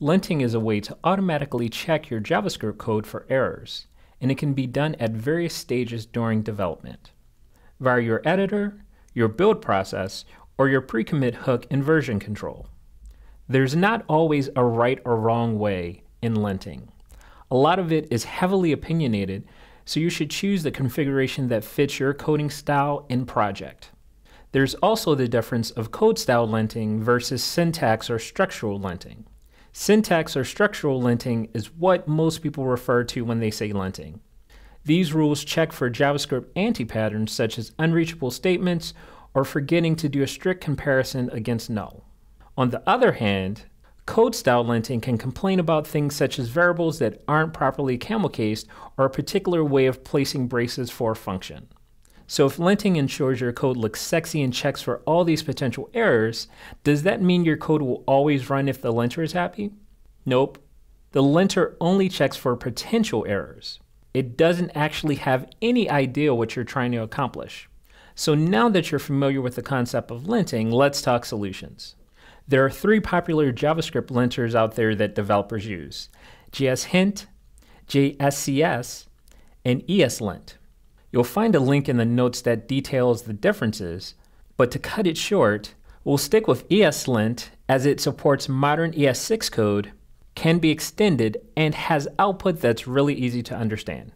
Linting is a way to automatically check your JavaScript code for errors, and it can be done at various stages during development. Via your editor, your build process, or your pre-commit hook and version control. There's not always a right or wrong way in linting. A lot of it is heavily opinionated, so you should choose the configuration that fits your coding style and project. There's also the difference of code style linting versus syntax or structural linting. Syntax or structural linting is what most people refer to when they say linting. These rules check for JavaScript anti-patterns such as unreachable statements or forgetting to do a strict comparison against null. On the other hand, code style linting can complain about things such as variables that aren't properly camel cased or a particular way of placing braces for a function. So if linting ensures your code looks sexy and checks for all these potential errors, does that mean your code will always run if the linter is happy? Nope. The linter only checks for potential errors. It doesn't actually have any idea what you're trying to accomplish. So now that you're familiar with the concept of linting, let's talk solutions. There are three popular JavaScript linters out there that developers use, JSHint, JSCS, and ESLint. You'll find a link in the notes that details the differences, but to cut it short, we'll stick with ESLint as it supports modern ES6 code, can be extended, and has output that's really easy to understand.